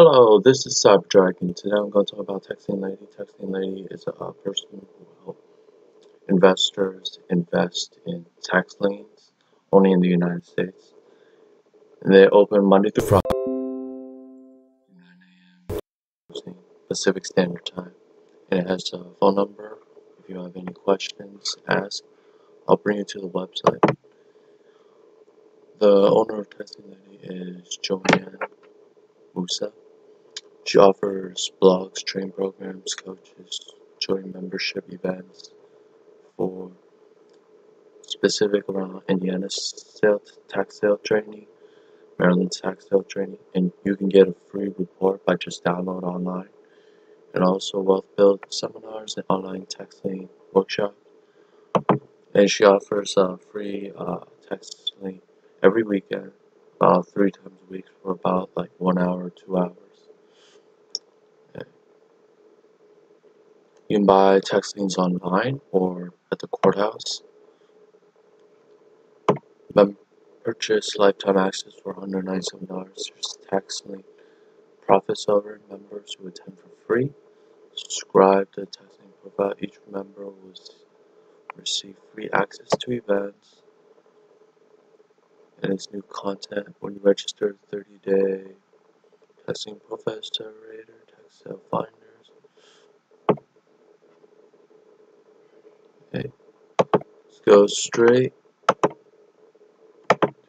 Hello, this is Cyberdragon. Today I'm going to talk about Tax Lien Lady. Tax Lien Lady is a person who helps investors invest in tax liens only in the United States. And they open Monday through Friday, 9 a.m. Pacific Standard Time. And it has a phone number. If you have any questions, ask. I'll bring you to the website. The owner of Tax Lien Lady is Joanne Musa. She offers blogs, training programs, coaches, join membership events for specific around Indiana sales, tax sale training, Maryland tax sale training, and you can get a free report by just download online. And also wealth build seminars and online taxing workshops. And she offers a free uh, taxing every weekend, about three times a week for about like one hour or two hours. You can buy tax liens online or at the courthouse. Mem purchase lifetime access for $197. There's tax lien profits over members who attend for free. Subscribe to the tax profile. Each member will receive free access to events and its new content when you register 30 day lien profile accelerator, tax sale finder. Okay. Let's go straight.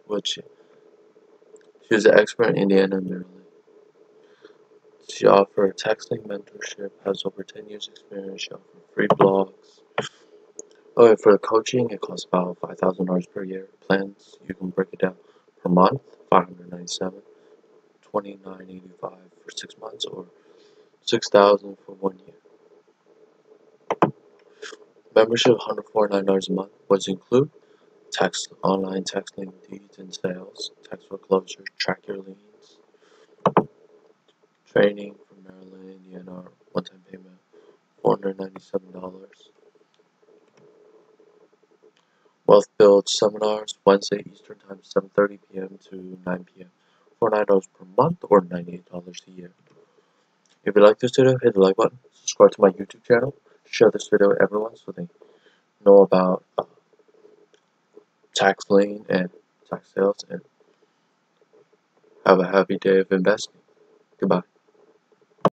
What she, she was an expert in Indiana Maryland. She offered a tax lien mentorship, has over 10 years experience, she offered free blogs. Okay, for the coaching, it costs about $5,000 per year. Plans, you can break it down per month, 597 29.85 for six months, or 6000 for one year. Membership of $149 a month was include tax online tax lien deeds and sales, tax foreclosure, track your liens, training from Maryland, Indiana, one-time payment, $497. Wealth Build seminars Wednesday Eastern Time, 7:30 p.m. to 9 p.m. $49 per month or $98 a year. If you like this video, hit the like button, subscribe to my YouTube channel, share this video with everyone so they know about uh, tax lien and tax sales and have a happy day of investing. Goodbye.